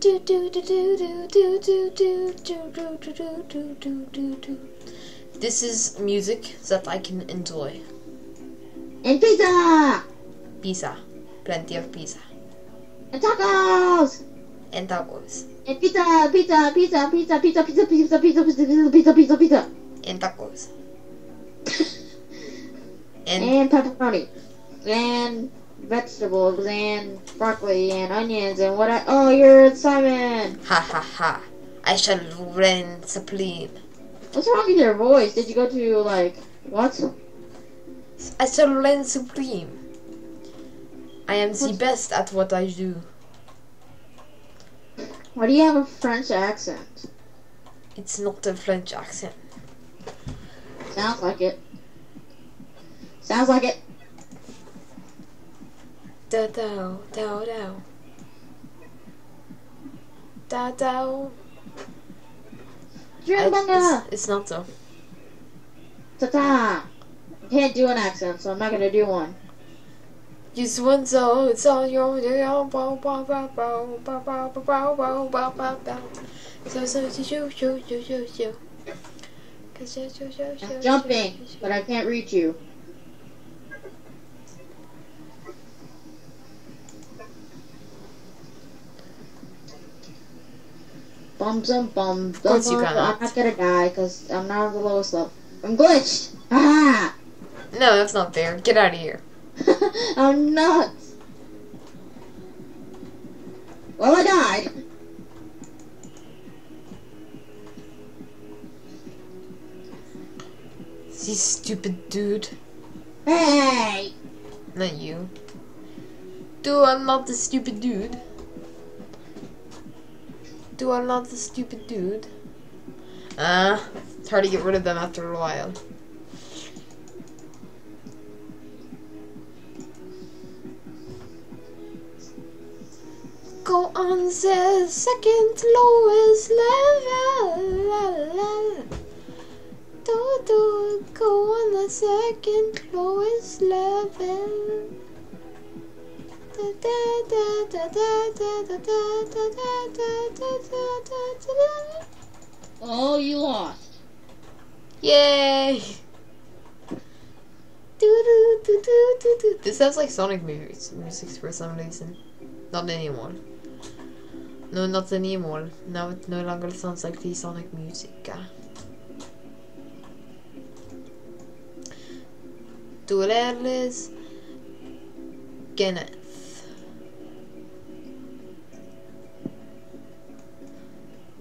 Do do do do do do do do do do do do do do do. This is music that I can enjoy. And pizza! Pizza, plenty of pizza, And tacos! and tacos, And pizza, pizza, pizza, pizza, pizza, pizza, pizza, pizza, pizza, pizza, pizza, pizza, pizza. and tacos, and And pepperoni. And vegetables and broccoli and onions and what I oh you're Simon. ha ha ha. I shall reign supreme. What's wrong with your voice? Did you go to like what? I shall reign supreme. I am the best at what I do. Why do you have a French accent? It's not a French accent. Sounds like it. Sounds like it. Da da da da. Da da. You're It's, it's not so. Ta ta. Can't do an accent, so I'm not gonna do one. Just one so it's all your so so shoo shoo shoo shoo shoo. Jumping, but I can't reach you. Bum bum bum. Of course you I'm not gonna die because I'm not on the lowest level. I'm glitched. Ah! No, that's not fair. Get out of here. I'm not. Well, I died. You stupid dude. Hey! Not you. Do I'm not the stupid dude. Do I'm not the stupid dude. Ah, it's hard to get rid of them after a while. Go on the second lowest level. Do do go on the second lowest level. Oh, you lost. Yay! This sounds like Sonic movies music for some reason. Not anymore. No, not anymore. Now it no longer sounds like the Sonic music. ah. Du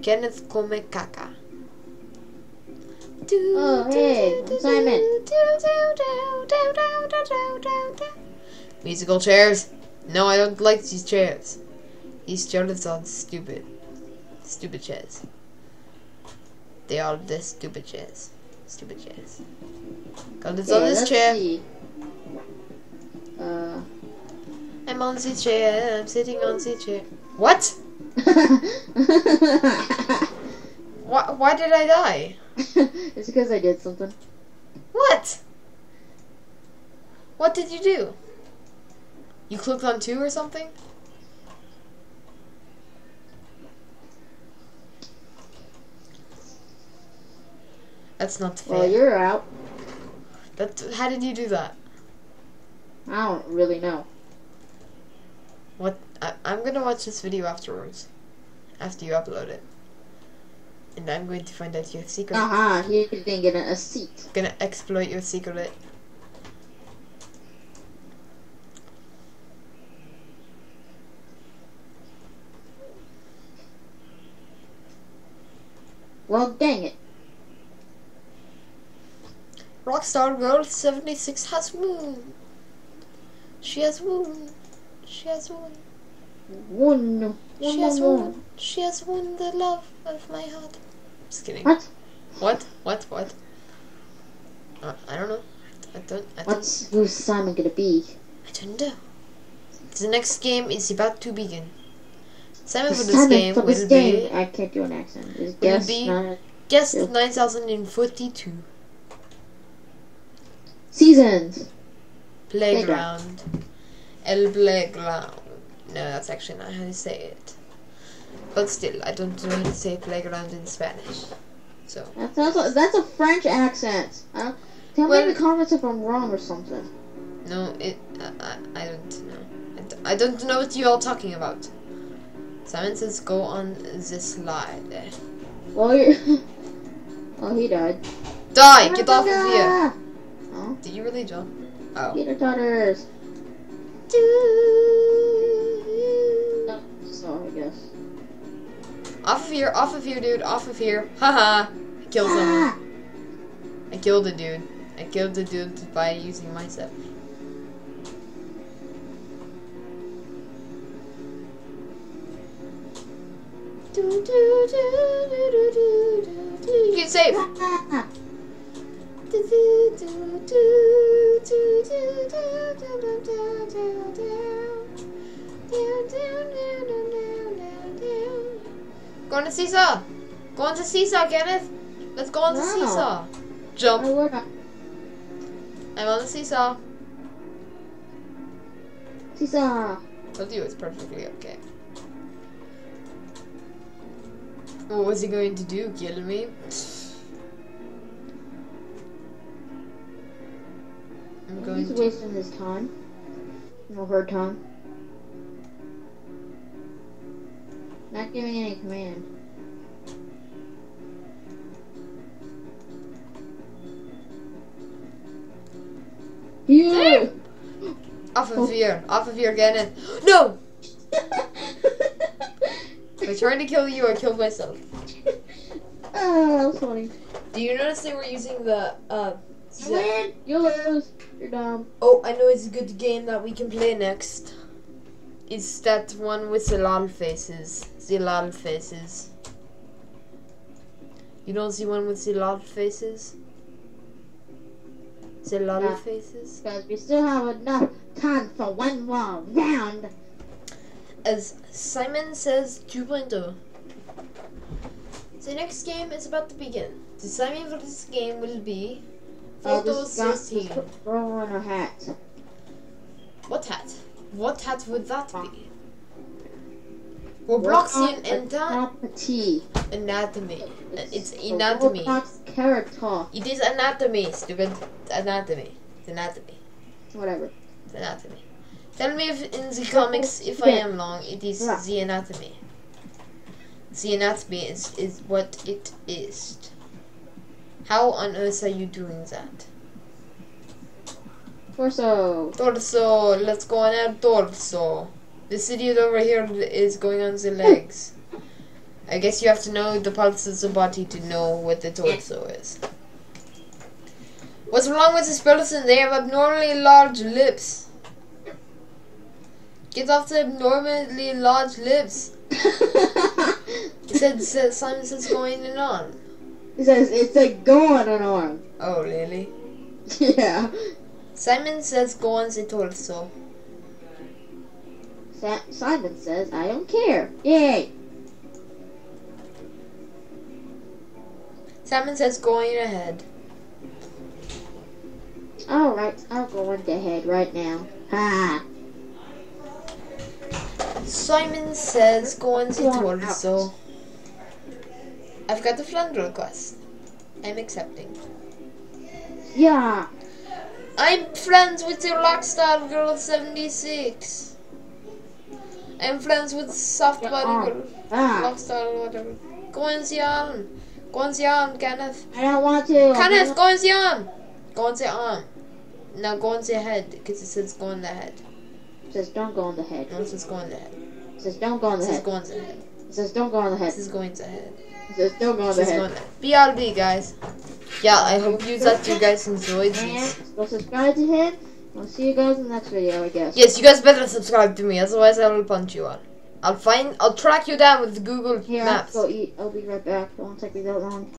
Kenneth. Come caca. Oh, hey, Simon. Musical chairs. No, I don't like these chairs. These chairs are stupid. Stupid chairs. They are the stupid chairs. Stupid chairs. Got this on this chair. see. Uh. I'm on the chair. I'm sitting on the chair. What? Why, why did I die? it's because I did something. What? What did you do? You clicked on two or something? That's not fair. Well, you're out. That, how did you do that? I don't really know. What? I, I'm gonna watch this video afterwards. After you upload it. And I'm going to find out your secret. Uh huh. He didn't get a, seat. Gonna exploit your secret. Well, dang it. Rockstar Girl 76 has won. She has won. She has won. One. One. She has one, won. She has won the love of my heart. Just kidding. What? What? What? What? Uh, I don't know. I don't. I don't. What's who's Simon gonna be? I don't know. The next game is about to begin. Simon The for this Simon game for will this be. I can't do an accent. Is guess be- not guest 9042 seasons. playground. El playground. No, that's actually not how you say it. But still, I don't know how to say playground in Spanish. So, That sounds like, that's a French accent. Uh, tell Well- me in the comments if I'm wrong or something. no, it. I, I, I don't know. I d- I don't know what you all talking about. Simon says go on the slide. Well, you're. oh, he died. Die! Get off of here! Oh, Did you really jump? Oh. Peter Totters. Oh, so I guess. Off of here, off of here, dude, off of here. Haha. I killed. Ah! I killed a dude. I killed the dude by using myself. You can save. Go on the seesaw. Go on the seesaw, Kenneth. Let's go on the No. seesaw. Jump. I'm on the seesaw. Seesaw. Told you it's perfectly okay. What was he going to do? Kill me? I'm going He's to. wasting his time. No, her time. Not giving any command. You. Off of here. Off of here, Kenneth. No! By trying to kill you, I killed myself. oh, that was funny. Do you notice they were using the, uh, You win. You lose. You're dumb. Oh, I know it's a good game that we can play next. It's that one with the lol faces. The lol faces. You don't see one with the lol faces? The lol Yeah. faces? Because we still have enough time for one more round. As Simon says 2.0. The next game is about to begin. The Simon for this game will be Photo this 16. girl in her hat. What hat? What hat would that Uh, be? Robloxian anta- Anatomy. anatomy. It's anatomy. Roblox character. It is anatomy, stupid. Anatomy. It's anatomy. Whatever. It's anatomy. Tell me if in the comics if I am wrong. It is Yeah. the anatomy. The anatomy is, is what it is. How on earth are you doing that? Torso. Torso, let's go on our torso. This idiot over here is going on the legs. I guess you have to know the parts of the body to know what the torso is. What's wrong with this person? They have abnormally large lips. Get off the abnormally large lips. It said, said Simon says going and on. He says it's a go on an arm. Oh, really? yeah. Simon says go on the torso. Sa- Simon says, I don't care. Yay. Simon says going ahead. Alright, I'll go on ahead right now. Ha. Simon says go on the Go on torso. I've got a friend request. I'm accepting. Yeah. I'm friends with the Rockstar Girl 76. I'm friends with Soft Body um, Ah. Whatever. Go on the arm. Go on the arm, Kenneth. I don't want to. Kenneth, go on the arm. Go on the arm. Now go on the head, because it says go on the head. It says don't go on the head. No, it says go on the head. It says don't go on It the says head. go on the head. It says don't go on the It head. says going to head. It says don't go on the says on head. BRB, guys. Yeah, I hope you that you guys enjoyed And this. go subscribe to him. I'll see you guys in the next video, I guess. Yes, you guys better subscribe to me, otherwise I will punch you all. I'll find, I'll track you down with Google have Maps. go eat. I'll be right back. It won't take me that long.